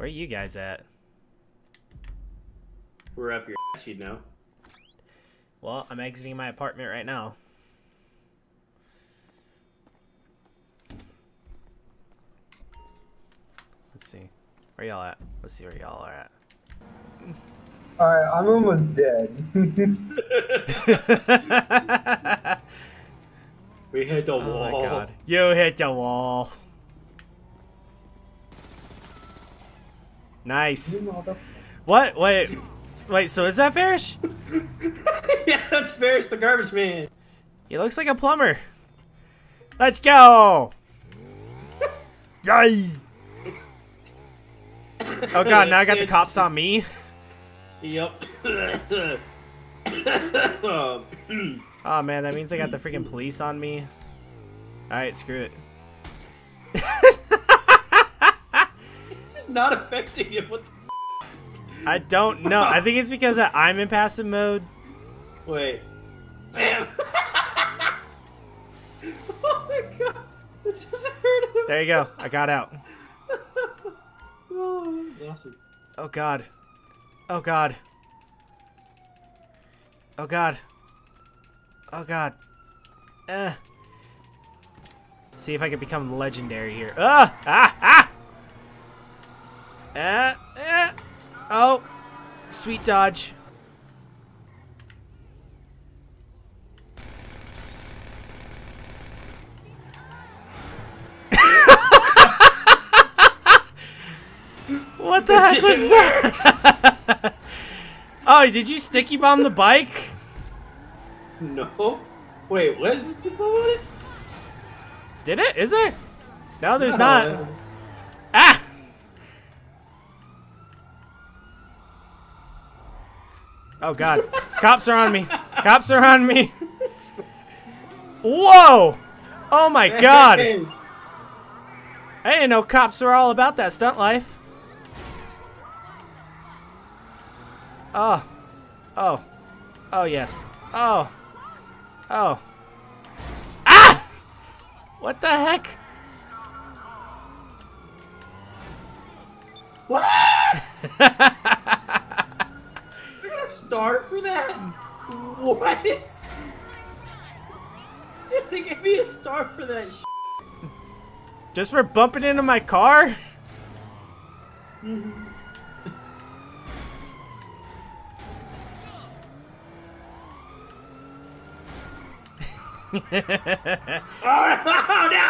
Where are you guys at? We're up your ass, you know. Well, I'm exiting my apartment right now. Let's see. Where y'all at? Let's see where y'all are at. Alright, I'm almost dead. We hit the oh wall. oh wall. my god. You hit the wall. Nice. What? Wait. Wait, so is that Farish? yeah, that's Farish the garbage man. He looks like a plumber. Let's go! Yay! Oh god, now I got the cops on me. Yep. Oh man, that means I got the freaking police on me. Alright, screw it. just not affecting you. What the I don't know. I think it's because I'm in passive mode. Wait. Bam! oh my god! It doesn't hurt him. There you go. I got out. Oh, awesome. Oh god. Oh god. Oh god. Oh god. Eh. See if I can become legendary here. Ah! Ah! Ah! Eh, eh. Oh. Sweet dodge. what the heck was that? oh, did you sticky bomb the bike? No. Wait, what is this about it? Did it? Is there? No, there's No. not. Ah! Oh god. Cops are on me. Cops are on me. Whoa! Oh my god. Hey, I didn't know cops were all about that stunt life. Oh. Oh. Oh yes. Oh. Oh. Ah! What the heck? What? Star for that? What? They gave me a star for that Just for bumping into my car? Oh, no!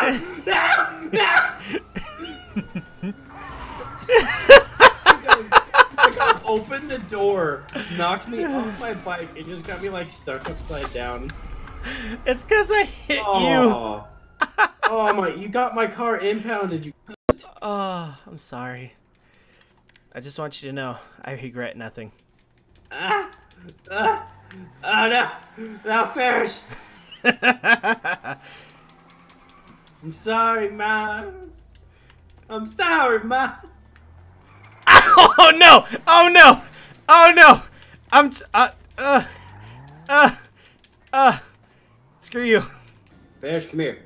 No! No! opened the door, knocked me off my bike, and just got me like stuck upside down. It's because I hit you. Oh. oh my! You got my car impounded. You. Oh, I'm sorry. I just want you to know, I regret nothing. Ah! Ah! Oh no! No, Farish! I'm sorry, ma. I'm sorry, ma. Oh no! Oh no! Oh no! I'm t- uh uh uh uh screw you. Farish, come here.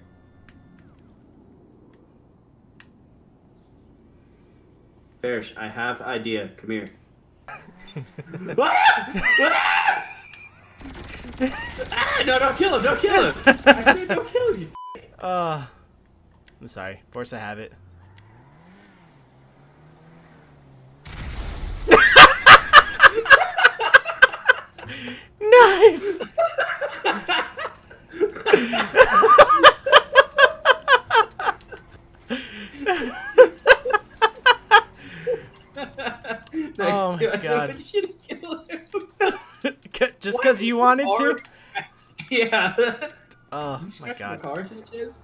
Farish, I have idea. Come here. ah! Ah, no, don't kill him! Don't kill him! I said don't kill him! You Uh I'm sorry. Of course I have nice. Oh my I God. want you to kill him. Just because you wanted to? Yeah. Oh my scratched god. car, Sanchez?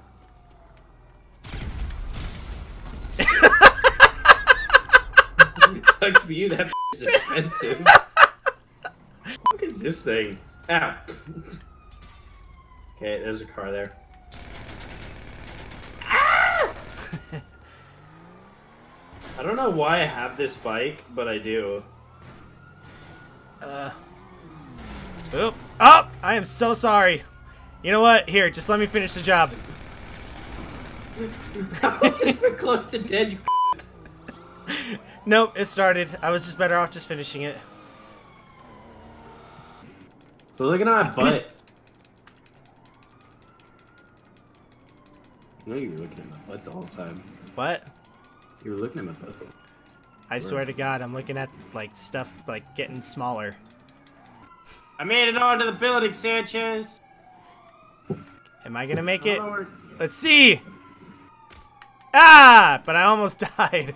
Sucks for you, that is expensive. what is this thing? Ow. okay, there's a car there. Ah! I don't know why I have this bike, but I do. Uh. Oop. Oh, I am so sorry. You know what? Here, just let me finish the job. I wasn't even close to dead, you nope, it started. I was just better off just finishing it. So looking at my butt. I know you were looking at my butt the whole time. What? You were looking at my butt. I swear to God, I'm looking at like stuff like getting smaller. I made it onto the building, Sanchez. Am I gonna make it? Let's see. Ah! But I almost died.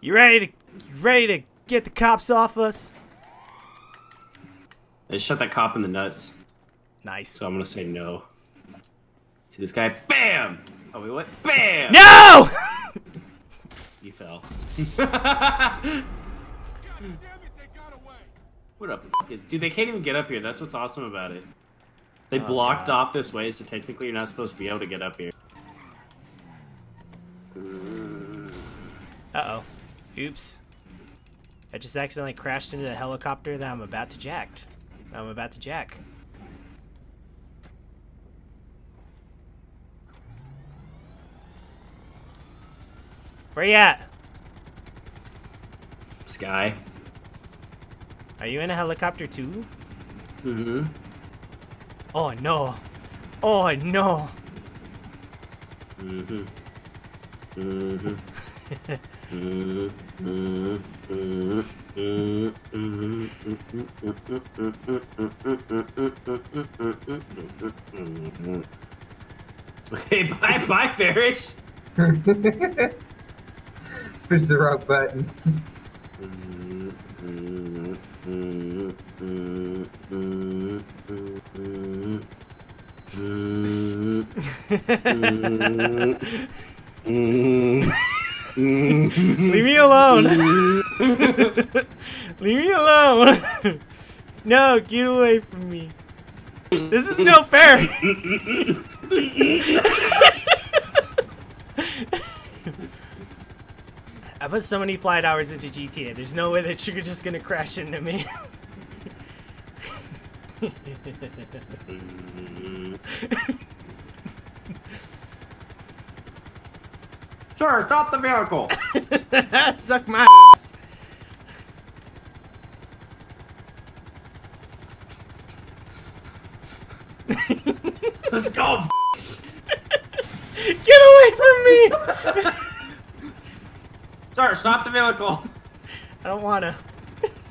You ready to? You ready to get the cops off us? They shot that cop in the nuts, Nice. so I'm gonna say no. See this guy? Bam! Oh wait, what? Bam! No! You fell. what up, dude? They can't even get up here. That's what's awesome about it. They Oh, blocked God. off this way, so technically you're not supposed to be able to get up here. Uh oh. Oops. I just accidentally crashed into the helicopter that I'm about to jack. I'm about to jack. Where you at? Sky. Are you in a helicopter too? Mm-hmm. Oh no. Oh no. Mm-hmm. Mm-hmm. Hey, bye, bye, Farish. Push the wrong button. Leave me alone. Leave me alone. no, get away from me. This is no fair. I put so many flight hours into GTA. There's no way that you're just gonna crash into me. Sure, stop the vehicle. Suck my ass. Let's go. Get away from me! Sir, stop the vehicle. I don't wanna.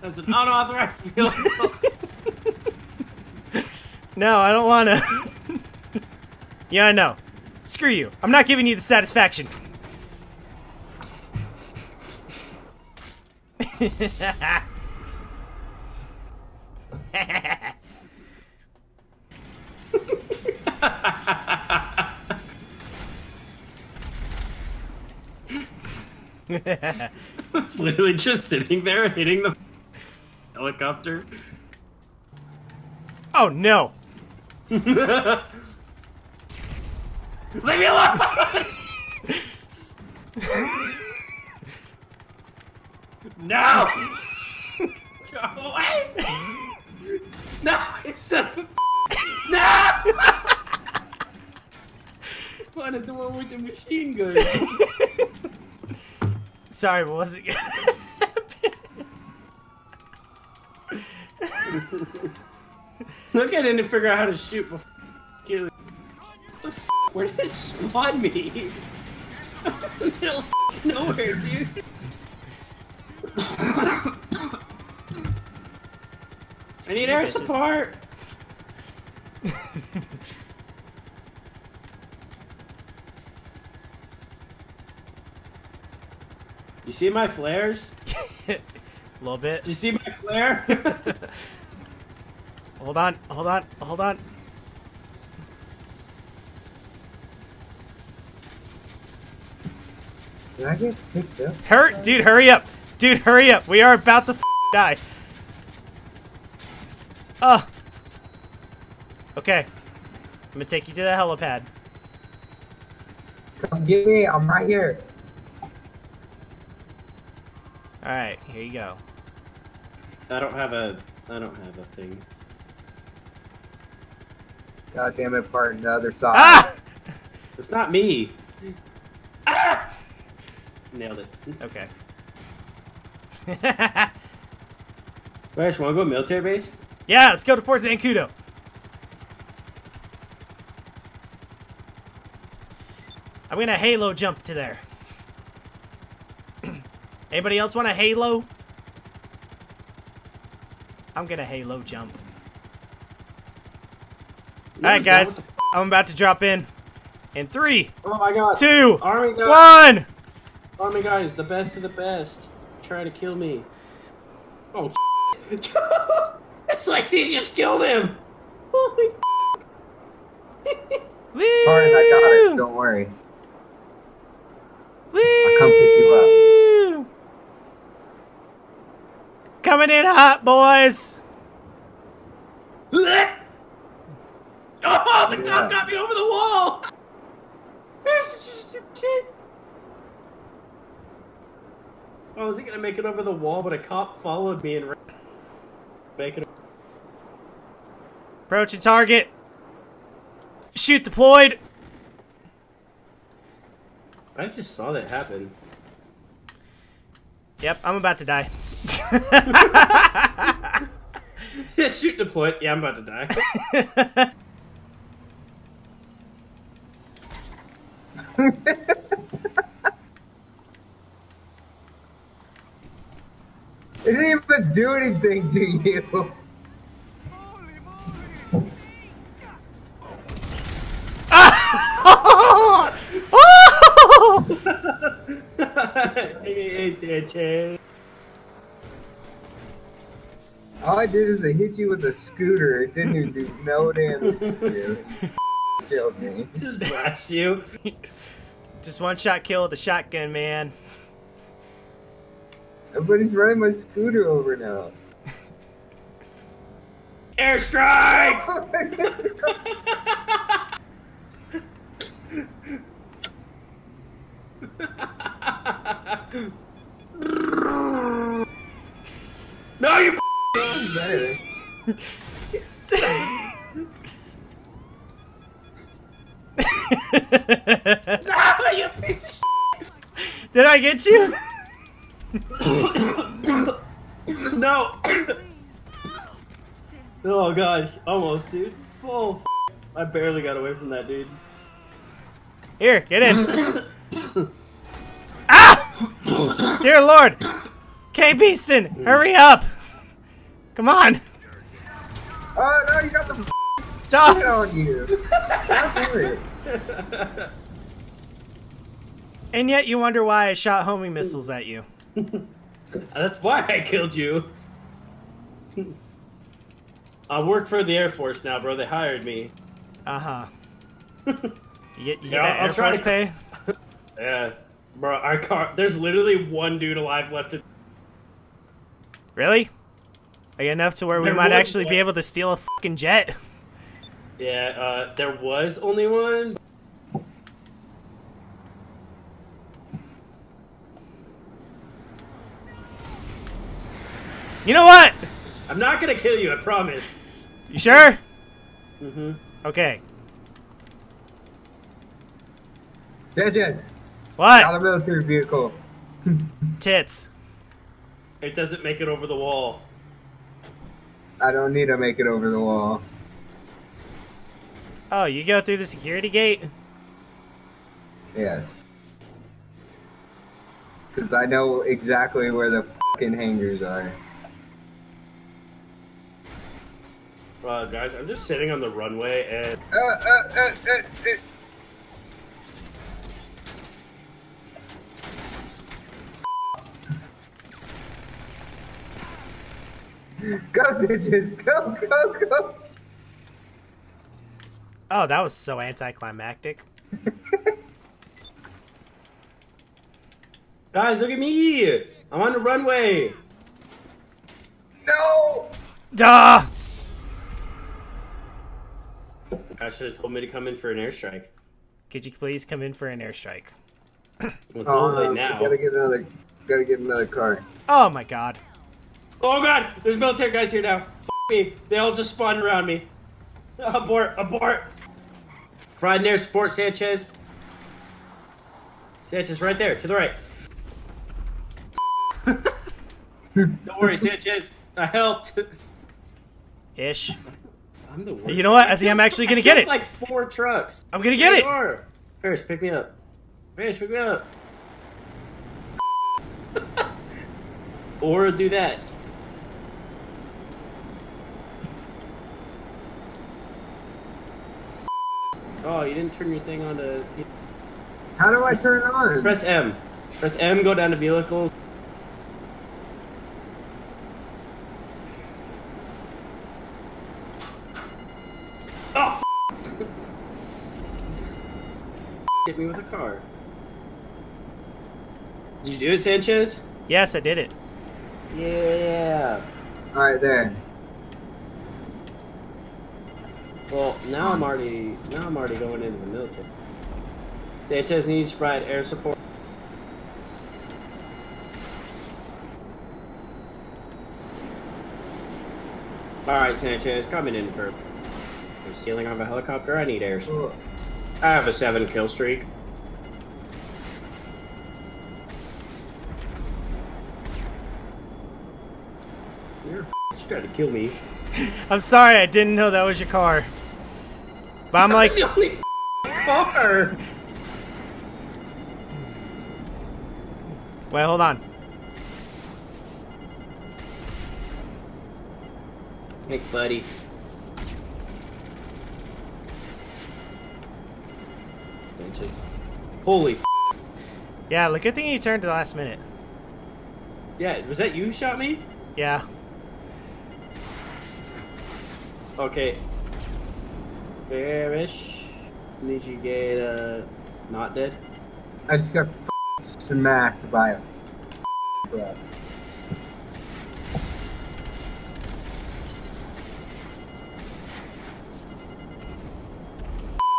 That's an unauthorized vehicle. No, I don't wanna. yeah, I know. Screw you. I'm not giving you the satisfaction. It's literally just sitting there hitting the helicopter. oh no. Leave me alone! no! Go away! No, of a No! Wanted the one with the machine gun. Sorry, what was it gonna happen? Look at it and figure out how to shoot before kill you. What the f Where did it spawn me? Middle of nowhere, dude. I need air support. You see my flares? A little bit. Do you see my flare? Hold on, hold on, hold on. Did I get picked up? Hurt, dude, hurry up. Dude, hurry up. We are about to f die. Oh. Okay. I'm gonna take you to the helipad. Come get me, I'm right here. Alright, here you go. I don't have a. I don't have a thing. God damn it, part the other side. Ah! It's not me. Ah! Nailed it. Okay. Rash, wanna go military base? yeah, let's go to Fort Zancudo. I'm gonna halo jump to there. Anybody else want a halo? I'm gonna halo jump. Alright, guys. I'm about to drop in. In three, Oh my god. two, Army guys. one. Army guys, the best of the best. Try to kill me. Oh, it's like he just killed him. Holy Woo! Alright, I got it. Don't worry. Woo! I'll come pick you Hot, boys. Oh, the cop got me over the wall. There's just a shit. I wasn't gonna make it over the wall, but a cop followed me and ran. Make it. Approaching target. Shoot deployed. I just saw that happen. Yep, I'm about to die. Yeah, shoot deployed. Yeah, I'm about to die. It didn't even do anything to you. hey, Sanchez. All I did is I hit you with a scooter. It didn't even do no damage to you. Killed me. Just blast you. Just one shot kill with a shotgun, man. Everybody's running my scooter over now. Airstrike! no, you. Better. No, you piece of Did I get you? No. oh god, almost, dude. Oh, I barely got away from that, dude. Here, get in. ah! Dear Lord! K. Beeston, hurry up! Come on! Oh no, you got the Stop! shit on you. Don't do it. And yet you wonder why I shot homing missiles at you. That's why I killed you. I work for the Air Force now, bro. They hired me. Uh huh. You get, you get that I'll Air try Force to- pay? Yeah, bro. Our car. There's literally one dude alive left. In- Really? Like enough to where we There might was actually be able to steal a fucking jet? yeah, uh, there was only one. You know what? I'm not gonna kill you. I promise. You sure? Mm-hmm. Okay. Yes, yes. What? Not a military vehicle. Tits. It doesn't make it over the wall. I don't need to make it over the wall. Oh, you go through the security gate? Yes. Because I know exactly where the fucking hangars are. Uh, guys, I'm just sitting on the runway and Uh, uh, uh, uh, uh. Go, bitches! Go, go, go! Oh, that was so anticlimactic. guys, look at me. I'm on the runway. No! Duh! I should have told me to come in for an airstrike. Could you please come in for an airstrike? Well, it's Oh, only no, now. Gotta get another. Gotta get another car. Oh my god. Oh god, there's military guys here now. F me. They all just spawned around me. Abort, abort. Fried near Sport Sanchez. Sanchez right there, to the right. Don't worry, Sanchez. I helped. Ish. I'm the worst. You know what? I think I'm actually gonna get it. Like four trucks. I'm gonna get There it. you are. Farish, pick me up. Farish, pick me up. or do that. Oh, you didn't turn your thing on to. How do I turn it on? Press M. Press M, go down to vehicles. Oh, f- Hit me with a car. Did you do it, Sanchez? Yes, I did it. Yeah. Alright, there. Well, now I'm already now I'm already going into the military. Sanchez needs to provide air support. All right, Sanchez, coming in for stealing off a helicopter. I need air support. I have a seven kill streak. You're trying to kill me. I'm sorry, I didn't know that was your car. But I'm like, the only car. wait, hold on. Thanks, buddy. Benches. Holy Yeah, look, good thing you turned to the last minute. Yeah, was that you who shot me? Yeah. Okay. Bearish. Need you get, uh, not dead? I just got smacked by a truck.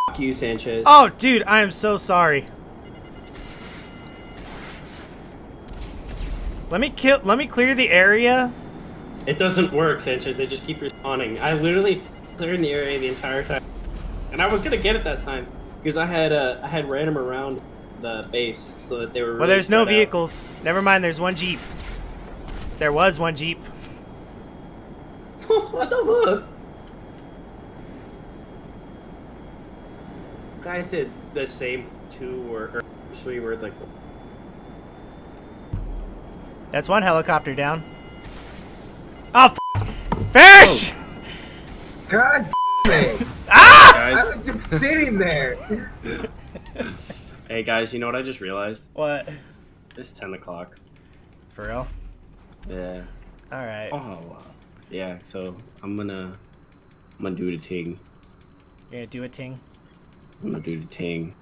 Fuck you, Sanchez. Oh, dude, I am so sorry. Let me kill. Let me clear the area. It doesn't work, Sanchez. They just keep respawning. I literally cleared the area the entire time, and I was gonna get it that time because I had uh, I had ran them around the base so that they were. Well, there's no spread out. vehicles. Never mind. There's one jeep. There was one jeep. what the fuck? Guy said the same two or, or three words like. That's one helicopter down. Oh, f- fish! God damn it! Ah! I was just sitting there. hey guys, you know what I just realized? What? It's ten o'clock. For real? Yeah. All right. Oh. wow. Yeah. So I'm gonna I'm gonna do the ting. You're gonna do a ting. I'm gonna do the ting.